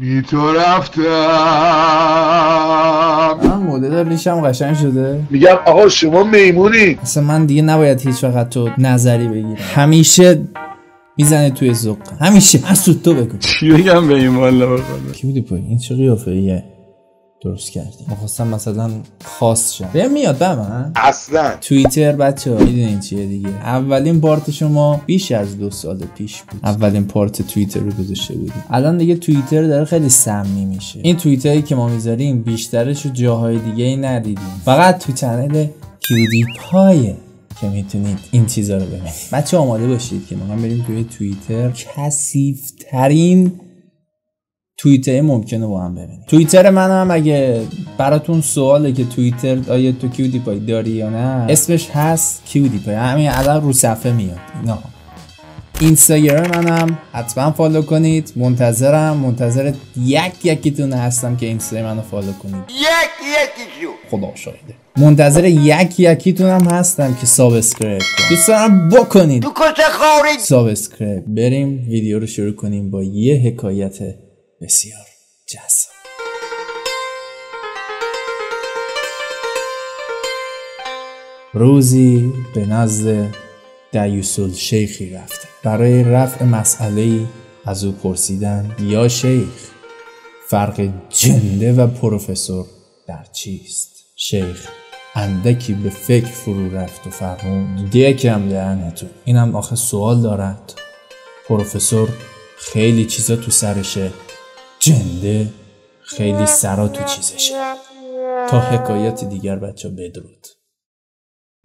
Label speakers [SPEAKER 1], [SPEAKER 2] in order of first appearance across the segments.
[SPEAKER 1] بی تو رفتم.
[SPEAKER 2] من مدل ریشم قشنگ شده.
[SPEAKER 1] میگم آقا شما میمونی.
[SPEAKER 2] اصلا من دیگه نباید هیچ وقت تو نظری بگیرم. همیشه می‌زنه توی زق همیشه. مسعود تو بگو
[SPEAKER 3] چی بگم به این والا بخدا
[SPEAKER 2] کی بودی پای؟ این چه قیافه ایه درست کردی. می‌خواستم مثلا خاص شم بهم میاد به من
[SPEAKER 1] اصلا.
[SPEAKER 2] توییتر بچه ها می‌دونین چیه دیگه؟ اولین پارت شما بیش از دو سال پیش بود. اولین پارت توییتر رو گذاشته بودیم. الان دیگه توییتر داره خیلی سمی میشه. این توییتری که ما می‌ذاریم بیشترش رو جاهای دیگه ای ندیدیم. فقط تو چنل کیودی پایه که می‌تونید این چیزا رو ببینید. بچه آماده باشید که ما بریم توی توییتر کثیف‌ترین توییتر ممکنه با هم ببینید توییتر من هم اگه براتون سواله که توییتر آیا تو کیودی پای داری یا نه؟ اسمش هست کیودی پای. همین الان رو صفحه میاد. اینا. اینستاگرام منم. حتما follow کنید. منتظرم. منتظر یک یکیتون هستم که اینستاگرام منو follow کنید.
[SPEAKER 1] یک یکی
[SPEAKER 2] خدا شاهده. منتظر یک یکیتون هم هستم که subscribe کنید. دوست دارم بکنید.
[SPEAKER 1] تو کچه خاری
[SPEAKER 2] subscribe. بریم. ویدیو رو شروع کنیم با یه حکایت بسیار جذاب. روزی به نزد دیوسل شیخی رفتم برای رفع مسئله از او پرسیدن یا شیخ فرق جنده و پروفسور در چیست؟ شیخ اندکی به فکر فرو رفت و فرمود یکم دهنتون اینم آخه سوال دارد. پروفسور خیلی چیزا تو سرشه. جنده خیلی سرا تو چیزشه. تا حکایت دیگر بچه بدرود.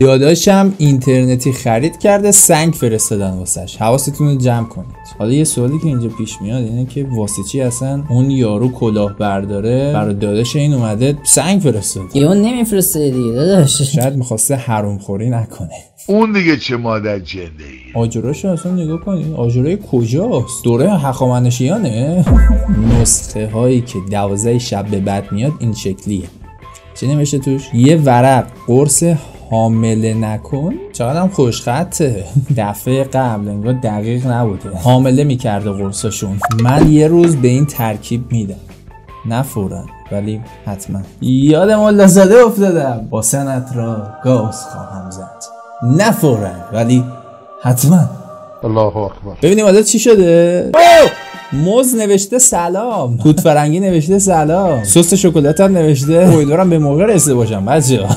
[SPEAKER 2] داداشم اینترنتی خرید کرده سنگ فرستادن واسش. حواستون رو جمع کنید. حالا یه سوالی که اینجا پیش میاد اینه که واسه چی اصلا اون یارو کلاه برداره برای داداش این اومده سنگ فرستاد
[SPEAKER 4] یه اون نمیفرسته دیگه داداش.
[SPEAKER 2] شاید می‌خواسته حروم خوری نکنه.
[SPEAKER 1] اون دیگه چه مادر جنده ای
[SPEAKER 2] آجراش اصلا نگاه کنید. آجرای کجاست؟ دوره هخامنشیانه. نسخه هایی که دوازده شب به بعد میاد این شکلیه. چه نمیشه توش؟ یه ورق قرص حامله نکن چقدر هم خوشخطه. دفعه قبل انگار دقیق نبوده. حامله می‌کرده قرصاشون من یه روز به این ترکیب میدم. نه فورا ولی حتما. یاد ملا زاده افتادم با سنت را گاز خواهم زد. نه فورا ولی حتما.
[SPEAKER 1] الله اکبر.
[SPEAKER 2] ببینیم حالا چی شده. اوه! موز نوشته سلام. توت فرنگی نوشته سلام. سس شکلات هم نوشته. امیدوارم به موقع رسیده باشم بچه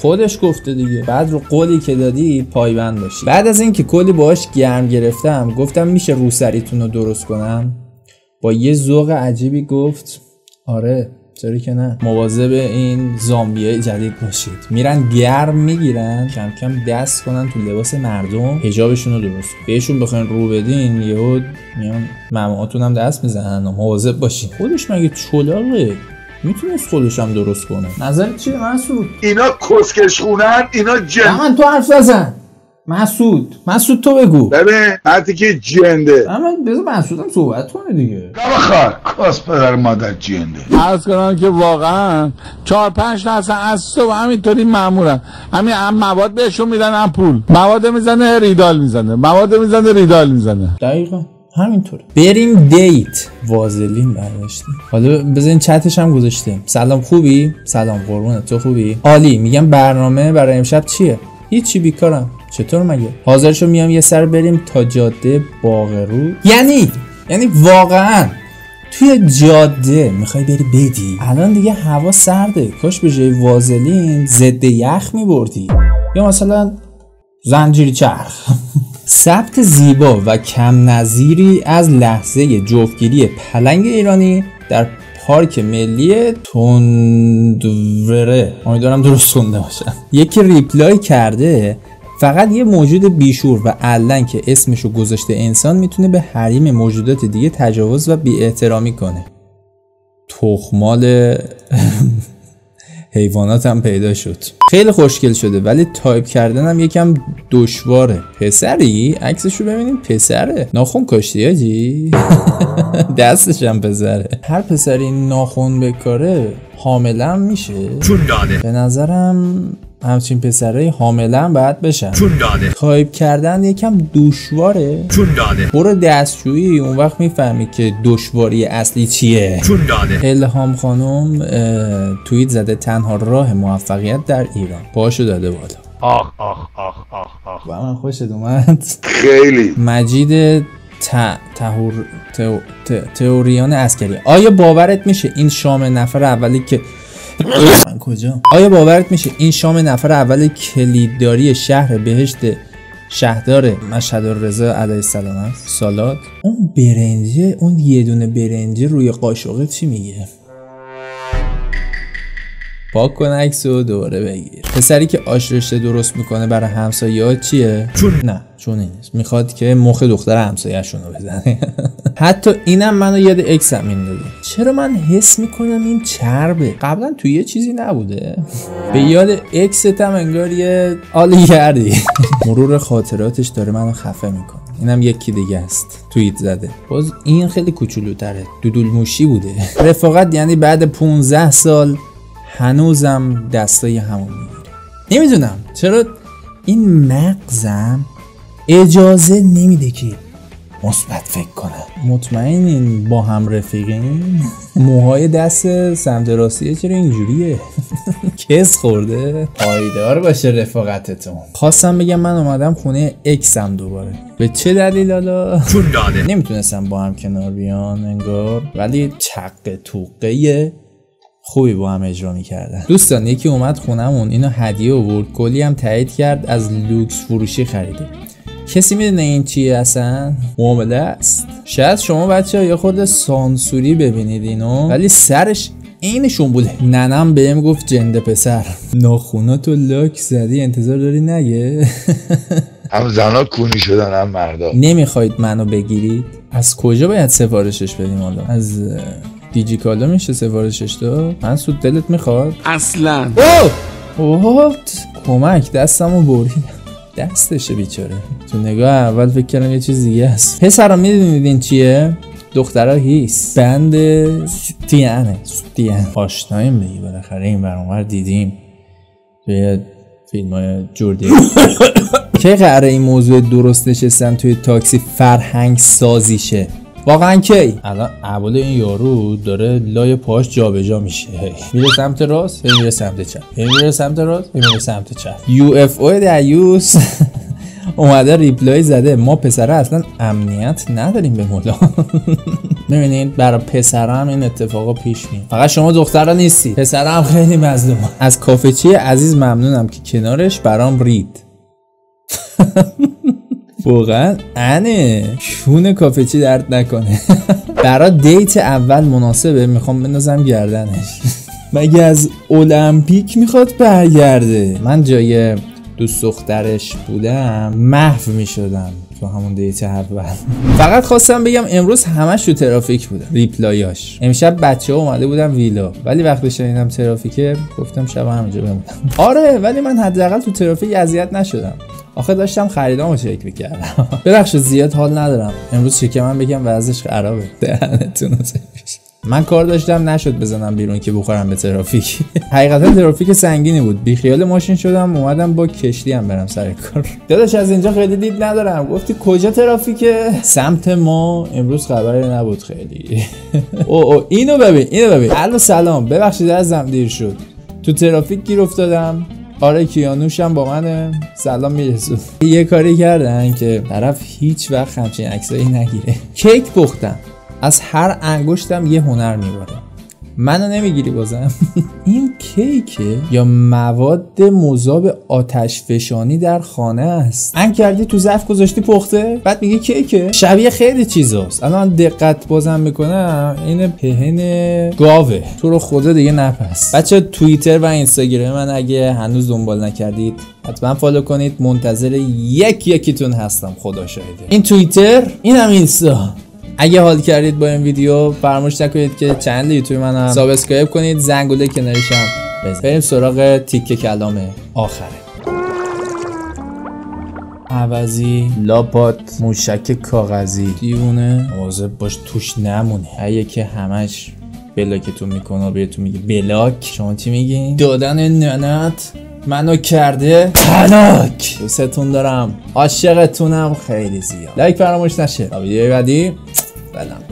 [SPEAKER 2] خودش گفته دیگه. بعد رو قولی که دادی پایبند باشی. بعد از اینکه کلی باهاش گرم گرفتم گفتم میشه روسریتون رو درست کنم. با یه ذوق عجیبی گفت آره. چرا که نه؟ مواظب این زامبیای جدید باشید. میرن گرم می‌گیرن کم کم دست کنن تو لباس مردم حجابشون رو درست. بهشون بخواین رو بدین یهو میان مماهاتون هم دست می‌زنن. و مواظب باشین. خودش مگه چلاقه؟ می‌تونست خودش هم درست کنه. نظرت چیه؟ مسعود
[SPEAKER 1] اینا کسکش خونن اینا جن
[SPEAKER 2] من تو حرف نزن! مسعود. مسعود تو بگو.
[SPEAKER 1] ببین حتی که جنده
[SPEAKER 2] من بذار مسعودم صحبت کنه دیگه.
[SPEAKER 1] نبخواه کس پدر مادر جنده
[SPEAKER 3] عرض کنم که واقعا چهار پنج تا اصلا از صبح همینطوری معمولن همین هم مواد بهشون میدن هم پول. مواد می‌زنه ریدال می‌زنه. مواد می‌زنه ریدال می‌زنه.
[SPEAKER 2] دقیقا. همینطوره. بریم دیت. وازلین برداشتیم حالا بزنین چتش هم گذاشتیم. سلام خوبی؟ سلام قربونت. تو خوبی؟ عالی. میگم برنامه برای امشب چیه؟ هیچی بیکارم. چطور مگه؟ حاضرشو میام یه سر بریم تا جاده باغرو. یعنی؟ یعنی واقعا. توی جاده می‌خوای بری بدی؟ الان دیگه هوا سرده. کاش به جای وازلین ضد یخ میبردی. یا مثلا زنجیری چرخ. ثبت زیبا و کم نظیری از لحظه جفتگیری پلنگ ایرانی در پارک ملی تندوره. امیدوارم درست خونده باشم. یکی ریپلای کرده فقط یه موجود بیشور و علن که اسمشو گذاشته انسان می‌تونه به حریم موجودات دیگه تجاوز و بی احترامی کنه. تخمال حیوانات هم پیدا شد. خیلی خوشگل شده ولی تایپ کردن هم یکم دشواره. پسری؟ عکسشو ببینیم. پسره؟ ناخون کاشتی آجی؟ دستش هم پسره. هر پسری ناخون بکاره حامله هم میشه.
[SPEAKER 5] چون داده.
[SPEAKER 2] به نظرم همچین پسرای حامله هم باید بشن.
[SPEAKER 5] چون داده.
[SPEAKER 2] تایپ کردن یکم دشواره.
[SPEAKER 5] چون داده.
[SPEAKER 2] برو دستشویی اون وقت می‌فهمی که دشواری اصلی چیه.
[SPEAKER 5] چون داده.
[SPEAKER 2] الهام خانم توییت زده تنها راه موفقیت در ایران. پاشو داده بالا.
[SPEAKER 5] آخ آخ آخ آخ آخ.
[SPEAKER 2] با من خوشت اومد.
[SPEAKER 1] خیلی.
[SPEAKER 2] مجید ت... تهور... تئوریان عسکری. آیا باورت میشه این شام نفر اولی که من کجا؟ آیا باورت میشه این شام نفر اول کلیدداری شهر بهشت شهردار مشهد الرضا علیه السلام است؟ سالات اون برنجه اون یه دونه برنجه روی قاشقه چی میگه؟ پاک کن عکس و دوباره بگیر. پسری که آش رشته درست می‌کنه برای همسایه چیه؟
[SPEAKER 5] چون.
[SPEAKER 2] نه چون این نیست. می‌خواد که مخ دختر همسایه‌شون رو بزنه. حتی اینم منو یاد اکسم میندازه. چرا من حس می‌کنم این چربه؟ قبلا توی یه چیزی نبوده. به یاد اکستم انگار یه آلی کردی مرور خاطراتش داره منو خفه می‌کنه. اینم یکی دیگه است. توییت زده. باز این خیلی کوچولوتره. دودول موشی بوده. رفاقت یعنی بعد 15 سال هنوزم دستای همون می‌گیره. نمی‌دونم. چرا این مغزم اجازه نمیده که مثبت فکر کنم. مطمئنین با هم رفیقین موهای دست سمت راستیه چرا اینجوریه؟ کس خورده؟ پایدار باشه رفاقتتون. خواستم بگم من اومدم خونه اکسم دوباره. به چه دلیل حالا؟
[SPEAKER 5] چون داده
[SPEAKER 2] نمی‌تونستم با هم کنار بیان انگار. ولی چق توقه خوبی با هم اجرا می‌کردن. دوستان یکی اومد خونمون اینو هدیه آورد. کلی هم تایید کرد از لوکس فروشی خریده. کسی می‌دونه این چیه اصلا؟ معامله است. شاید شما بچه ها یه خورده سانسوری ببینید اینو ولی سرش اینشون بوده. ننم بهم گفت جنده پسر. ناخوناتو لاک زدی انتظار داری نگه؟
[SPEAKER 1] هم زنا کونی شدن هم مردا.
[SPEAKER 2] نمی‌خواید منو بگیرید؟ از کجا باید سفارشش بدیم حالا؟ از دیجی کالا میشه سفارشش داد؟ من سود دلت می‌خواد؟
[SPEAKER 3] اصلا.
[SPEAKER 2] اوه! وات کمک دستمو برید دستشه بیچاره. تو نگاه اول فکر کردم یه چیز دیگه است. پسرا می‌دونید این چیه؟ دخترها هیس. بند سوتیانه سوتیان آشناییم دیگه بالاخره این برانور دیدیم. توی فیلم های جوردی. کی قراره این موضوع درست نشستن توی تاکسی فرهنگ سازیشه واقعا کی؟ الان اول این یارو داره لای پاش جابجا میشه. میره سمت راست میره سمت چپ. میره سمت راست میره سمت چپ. UFO دیوث اومده reply زده. ما پسره اصلا امنیت نداریم به مولا. ببینید برای پسره هم این اتفاقا پیش میاد. فقط شما دخترها نیستی پسره هم خیلی مظلوم از کافه چی؟ عزیز ممنونم که کنارش. برام رید. واقعا انه کون کافه چی درد نکنه. برا date اول مناسبه می‌خوام بندازم گردنش. مگه از المپیک می‌خواد برگرده؟ من جای دوست دخترش بودم محو می‌شدم. تو همون date اول. فقط خواستم بگم امروز همش تو ترافیک بودم reply اش. امشب بچه ها اومده بودم ویلا. ولی وقتی شنیدم ترافیکه گفتم شب همینجا بمونم. آره ولی من حداقل تو ترافیک اذیت نشدم. آخه داشتم خریدامو چک می‌کردم. ببخشید زیاد حال ندارم. امروز شکمم بگم وضعش خرابه. دهنتون. من کار داشتم نشد بزنم بیرون که بخورم به ترافیک. حقیقتا ترافیک سنگینی بود. بیخیال ماشین شدم اومدم با کشتی هم برم سر کار. داداش از اینجا خیلی دید ندارم. گفتی کجا ترافیکه؟ سمت ما. امروز خبری نبود خیلی. او او اینو ببین اینو ببین. الو سلام. ببخشید ازم دیر شد. تو ترافیک گیر افتادم. آره کیانوشم با منه. سلام میرسون یه کاری کردن که طرف هیچ وقت همچین عکسایی نگیره. کیک پختم. از هر انگشتم یه هنر میباره. منو نمی‌گیری بازم؟ این کیکه یا مواد مذاب آتش فشانی در خانه است. ان کردی تو ظرف گذاشتی پخته؟ بعد میگه کیکه؟ شبیه خیلی چیزاست. الان دقت بازم می‌کنم این پهن گاوه. تو رو خدا دیگه نپس بچه توییتر و اینستاگرام من اگه هنوز دنبال نکردید حتما follow کنید. منتظر یک یکیتون هستم خدا شاهده. این توییتر اینم اینستا. اگه حال کردید با این ویدیو فراموش نکنید که channel یوتیوب منو subscribe کنید زنگوله کنارش هم بزنید بریم سراغ تیکه کلام آخره. عوضی. لاپات موشک کاغذی. دیوونه. مواظب باش توش نمونه. اگه که همش block تون می‌کنه و بهتون میگه block. شما چی میگین؟ دادن ننت. منو کرده هلاک دوستتون دارم. عاشقتونم. خیلی زیاد. لایک فراموش نشه. تا ویدیوی بعدی. Velham.